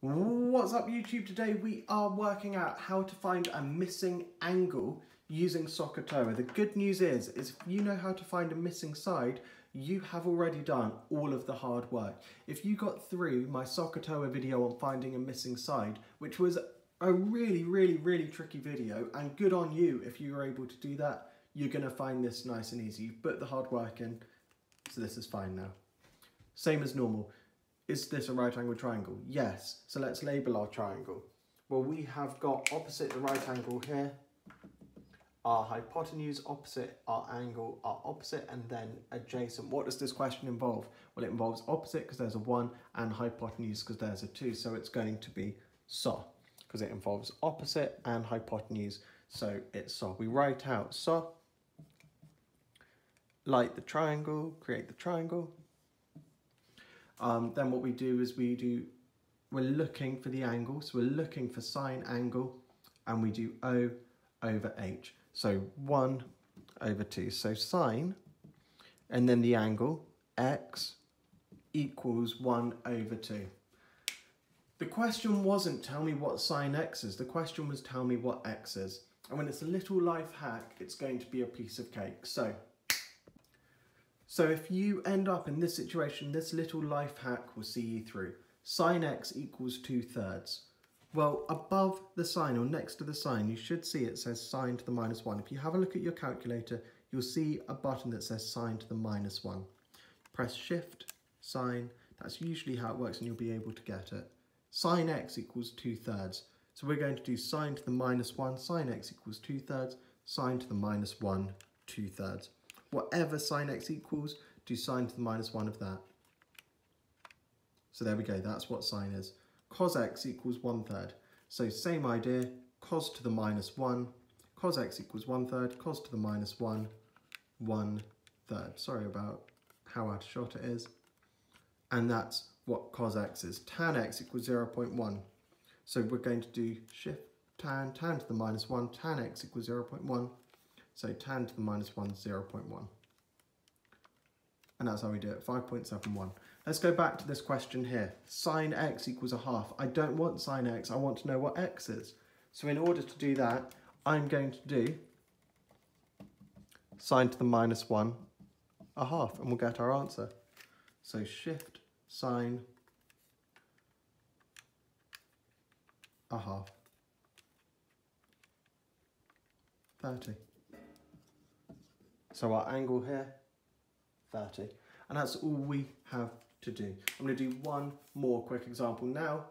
What's up YouTube? Today we are working out how to find a missing angle using SOHCAHTOA. The good news is, is if you know how to find a missing side, you have already done all of the hard work. If you got through my SOHCAHTOA video on finding a missing side, which was a really, really, really tricky video, and good on you if you were able to do that, you're gonna find this nice and easy. You've put the hard work in, so this is fine now. Same as normal. Is this a right angle triangle? Yes. So let's label our triangle. Well, we have got opposite the right angle here, our hypotenuse opposite our angle are opposite and then adjacent. What does this question involve? Well, it involves opposite because there's a 1 and hypotenuse because there's a 2. So it's going to be SO because it involves opposite and hypotenuse. So it's SO. We write out SO, light the triangle, create the triangle, um, then what we do is we do, we're looking for the angle, so we're looking for sine angle, and we do O over H. So 1 over 2. So sine, and then the angle, x equals 1 over 2. The question wasn't tell me what sine x is, the question was tell me what x is. And when it's a little life hack, it's going to be a piece of cake. So so if you end up in this situation, this little life hack will see you through. Sine x equals 2 thirds. Well, above the sine or next to the sine, you should see it says sine to the minus 1. If you have a look at your calculator, you'll see a button that says sine to the minus 1. Press shift, sine, that's usually how it works and you'll be able to get it. Sine x equals 2 thirds. So we're going to do sine to the minus 1, sine x equals 2 thirds, sine to the minus 1, 2 thirds whatever sine x equals, do sine to the minus 1 of that. So there we go, that's what sine is. Cos x equals 1 third. So same idea, cos to the minus 1, cos x equals 1 third, cos to the minus 1, 1 third. Sorry about how out of shot it is. And that's what cos x is. Tan x equals 0 0.1. So we're going to do shift tan, tan to the minus 1, tan x equals 0 0.1, so tan to the minus 1 is 0 0.1. And that's how we do it, 5.71. Let's go back to this question here. Sine x equals a half. I don't want sine x, I want to know what x is. So in order to do that, I'm going to do sine to the minus 1 a half, and we'll get our answer. So shift sine a half. 30. So our angle here, 30. And that's all we have to do. I'm going to do one more quick example now.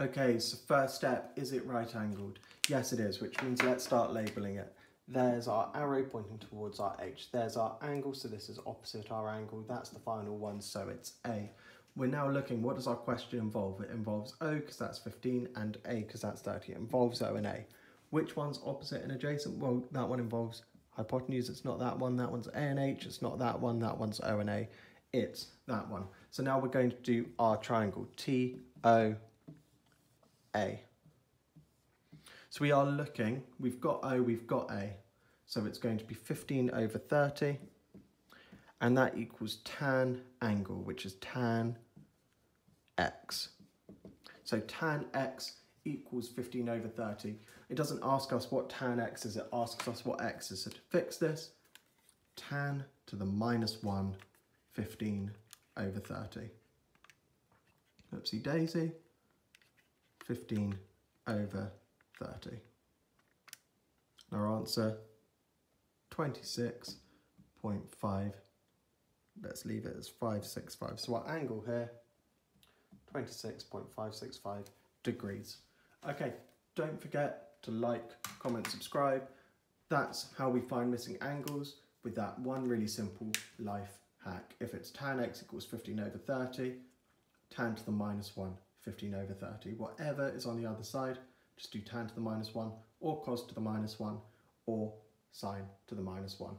Okay, so first step, is it right angled? Yes it is, which means let's start labelling it. There's our arrow pointing towards our H. There's our angle, so this is opposite our angle. That's the final one, so it's A. We're now looking, what does our question involve? It involves O, because that's 15, and A, because that's 30. It involves O and A. Which one's opposite and adjacent? Well, that one involves hypotenuse, it's not that one. That one's A and H, it's not that one. That one's O and A, it's that one. So now we're going to do our triangle, T, O, A. So we are looking, we've got O, we've got A. So it's going to be 15 over 30, and that equals tan angle, which is tan x. So tan x equals 15 over 30. It doesn't ask us what tan x is, it asks us what x is. So to fix this, tan to the minus 1, 15 over 30. Oopsie daisy, 15 over 30. Our answer, 26.5. Let's leave it as 565. So our angle here, 26.565 degrees. Okay, don't forget to like, comment, subscribe. That's how we find missing angles with that one really simple life hack. If it's tan x equals 15 over 30, tan to the minus 1, 15 over 30. Whatever is on the other side, just do tan to the minus 1 or cos to the minus 1 or sine to the minus 1.